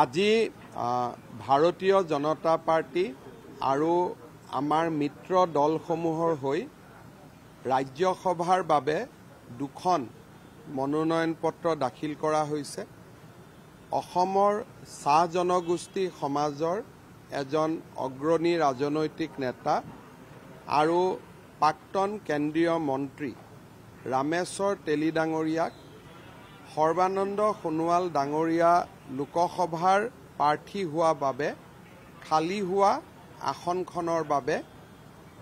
আজি ভাৰতীয় জনতা পাৰ্টি আৰু আমাৰ মিত্ৰ দলসমূহৰ হৈ ৰাজ্যসভাৰ বাবে দুখন মনোনয়ন পত্ৰ দাখিল কৰা হৈছে। অসমৰ চাহ জনগোষ্ঠী সমাজৰ এজন অগ্ৰণী ৰাজনৈতিক নেতা আৰু প্ৰাক্তন কেন্দ্ৰীয় মন্ত্ৰী ৰামেশ্বৰ তেলী ডাঙৰীয়াক সৰ্বানন্দ সোণোৱাল ডাঙৰীয়া লোকসভাৰ প্ৰাৰ্থী হোৱা বাবে খালী হোৱা আসনখনৰ বাবে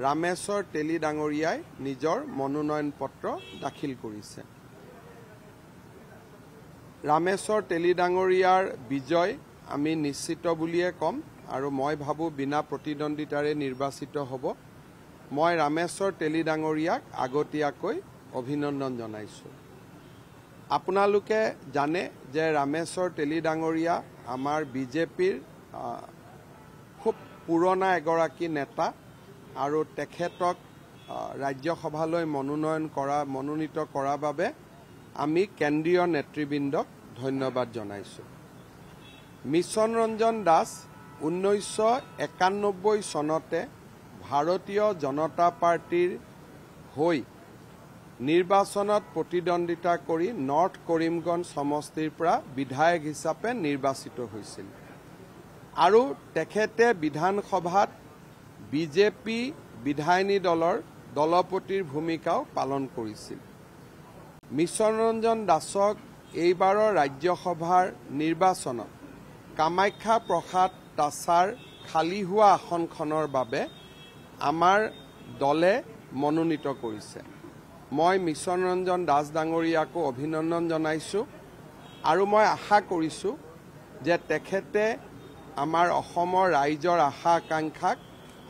ৰামেশ্বৰ তেলী ডাঙৰীয়াই নিজৰ মনোনয়ন পত্ৰ দাখিল কৰিছে। ৰামেশ্বৰ তেলী ডাঙৰীয়াৰ বিজয় আমি নিশ্চিত বুলিয়ে ক'ম আৰু মই ভাবোঁ বিনা প্ৰতিদ্বন্দ্বিতাৰে নিৰ্বাচিত হ'ব। মই ৰামেশ্বৰ তেলী ডাঙৰীয়াক আগতীয়াকৈ অভিনন্দন জনাইছোঁ। আপোনালোকে জানে যে ৰামেশ্বৰ তেলী ডাঙৰীয়া আমাৰ বিজেপিৰ খুব পুৰণা এগৰাকী নেতা আৰু তেখেতক ৰাজ্যসভালৈ মনোনয়ন কৰা মনোনীত কৰাৰ বাবে আমি কেন্দ্ৰীয় নেতৃবৃন্দক ধন্যবাদ জনাইছোঁ। মিছন ৰঞ্জন দাস ঊনৈছশ একানব্বৈ চনতে ভাৰতীয় জনতা পাৰ্টীৰ হৈ নিৰ্বাচনত প্ৰতিদ্বন্দ্বিতা কৰি নৰ্থ কৰিমগঞ্জ সমষ্টিৰ পৰা বিধায়ক হিচাপে নিৰ্বাচিত হৈছিল। আৰু তেখেতে বিধানসভাত বিজেপি বিধায়িনী দলৰ দলপতিৰ ভূমিকাও পালন কৰিছিল। মিছন ৰঞ্জন দাসক এইবাৰৰ ৰাজ্যসভাৰ নিৰ্বাচনত কামাখ্যা প্ৰসাদ তাছাৰ খালী হোৱা আসনখনৰ বাবে আমাৰ দলে মনোনীত কৰিছে। মই মিছন ৰঞ্জন দাস ডাঙৰীয়াকো অভিনন্দন জনাইছোঁ আৰু মই আশা কৰিছোঁ যে তেখেতে আমাৰ অসমৰ ৰাইজৰ আশা আকাংক্ষাক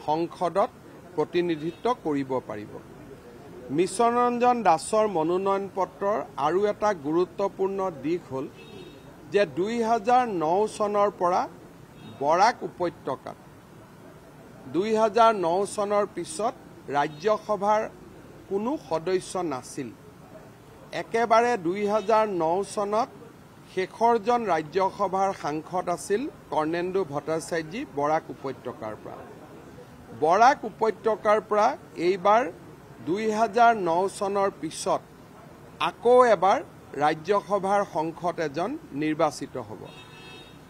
সংসদত প্ৰতিনিধিত্ব কৰিব পাৰিব। মিছন ৰঞ্জন দাসৰ মনোনয়ন পত্ৰৰ আৰু এটা গুৰুত্বপূৰ্ণ দিশ হ'ল যে দুই হাজাৰ ন চনৰ পৰা বৰাক উপত্যকাত দুই হাজাৰ ন চনৰ পিছত ৰাজ্যসভাৰ কোনো সদস্য নাছিল। একেবাৰে দুই হাজাৰ ন চনত শেষৰজন ৰাজ্যসভাৰ সাংসদ আছিল কৰ্ণেন্দু ভট্টাচাৰ্যী বৰাক উপত্যকাৰ পৰা। বৰাক উপত্যকাৰ পৰা এইবাৰ দুই হাজাৰ ন চনৰ পিছত আকৌ এবাৰ ৰাজ্যসভাৰ সংসদ এজন নিৰ্বাচিত হ'ব।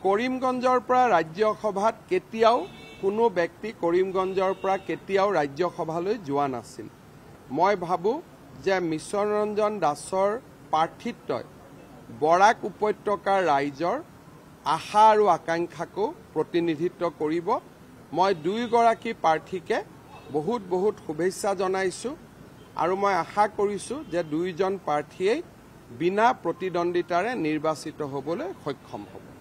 কৰিমগঞ্জৰ পৰা ৰাজ্যসভাত কেতিয়াও কোনো ব্যক্তি কৰিমগঞ্জৰ পৰা কেতিয়াও ৰাজ্যসভালৈ যোৱা নাছিল। মই ভাবোঁ যে মিছন ৰঞ্জন দাসৰ প্ৰাৰ্থিত্বই বৰাক উপত্যকাৰ ৰাইজৰ আশা আৰু আকাংক্ষাকো প্ৰতিনিধিত্ব কৰিব। মই দুয়োগৰাকী প্ৰাৰ্থীকে বহুত বহুত শুভেচ্ছা জনাইছোঁ আৰু মই আশা কৰিছোঁ যে দুয়োজন প্ৰাৰ্থীয়েই বিনা প্ৰতিদ্বন্দ্বিতাৰে নিৰ্বাচিত হ'বলৈ সক্ষম হ'ব।